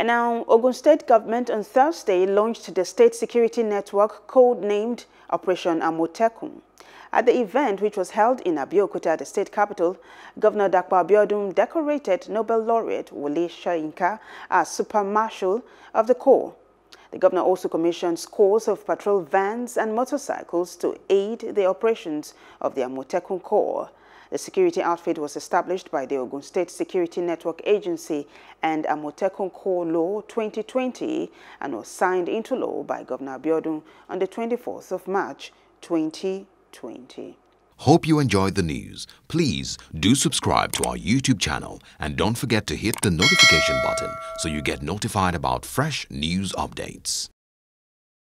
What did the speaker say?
And now, Ogun State government on Thursday launched the state security network code-named Operation Amotekun. At the event, which was held in Abeokuta, at the state capital, Governor Dapo Abiodun decorated Nobel laureate Wole Soyinka as Super Marshal of the Corps. The governor also commissioned scores of patrol vans and motorcycles to aid the operations of the Amotekun Corps. The security outfit was established by the Ogun State Security Network Agency and Amotekun Corps Law 2020 and was signed into law by Governor Abiodun on the 24th of March 2020. Hope you enjoyed the news. Please do subscribe to our YouTube channel and don't forget to hit the notification button so you get notified about fresh news updates.